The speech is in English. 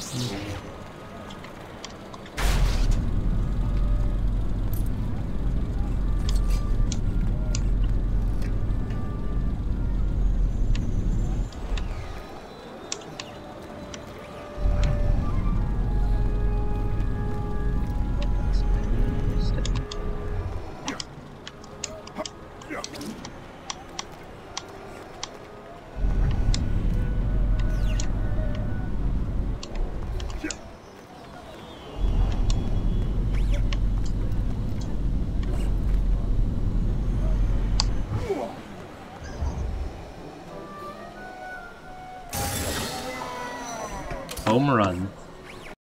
Yeah. Home run.